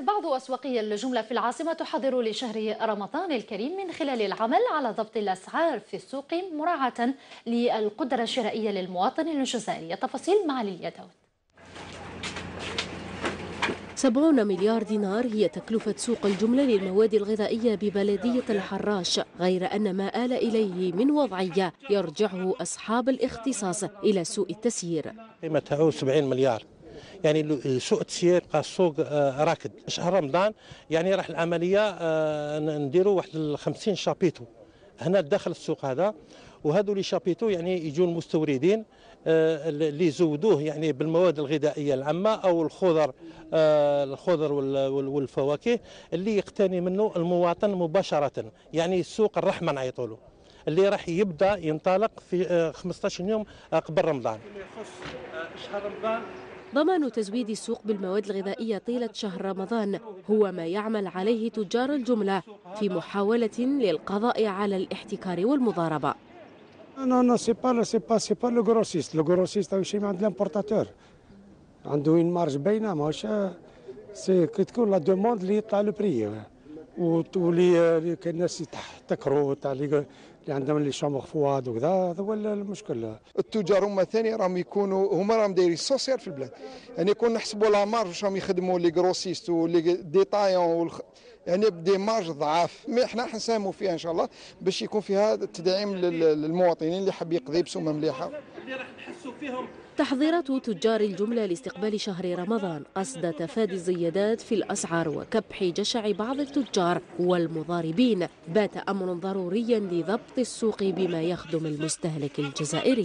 بعض أسواقي الجملة في العاصمة تحضر لشهر رمضان الكريم من خلال العمل على ضبط الأسعار في السوق مراعاة للقدرة الشرائية للمواطن الجزائري. التفاصيل مع ليليا داود. 70 مليار دينار هي تكلفة سوق الجملة للمواد الغذائية ببلدية الحراش غير أن ما آل إليه من وضعية يرجعه أصحاب الاختصاص إلى سوء التسيير. قيمتها 70 مليار. يعني سوء التسيير بقى السوق آه، راكد. شهر رمضان يعني راح العملية آه، نديروا واحد 50 شابيتو. هنا داخل السوق هذا وهذو لي شابيتو يعني يجوا المستوردين آه، اللي يزودوه يعني بالمواد الغذائية العامة أو الخضر الخضر والفواكه اللي يقتني منه المواطن مباشرة. يعني السوق الرحمة نعيطوا له. اللي راح يبدأ ينطلق في 15 يوم قبل رمضان. يخص شهر رمضان ضمان تزويد السوق بالمواد الغذائية طيلة شهر رمضان هو ما يعمل عليه تجار الجملة في محاولة للقضاء على الاحتكار والمضاربة. non non c'est pas c'est pas c'est pas le grossiste le grossiste يمشي عند l'importateur عنده une marge باينه ماهوش c'est كي تكون la demande اللي يطلع le prix واللي كاين ناس يحتكروا تاع اللي عندهم اللي chambres froides وكذا هذا هو المشكل. التجار هما ثاني راهم يكونوا هما راهم دايرين ال social في البلاد. يعني يكون نحسبوا la marge واش راهم يخدموا les grossistes و les détaillants والخ... يعني ب des marges ضعاف. mais إحنا راح نساهموا فيها إن شاء الله باش يكون فيها تدعيم للمواطنين اللي حاب يقضي بسومه مليحه اللي راح نحسوا فيهم تحضيرات تجار الجملة لاستقبال شهر رمضان قصد تفادي الزيادات في الأسعار وكبح جشع بعض التجار والمضاربين. بات أمر ضروريا لضبط السوق بما يخدم المستهلك الجزائري.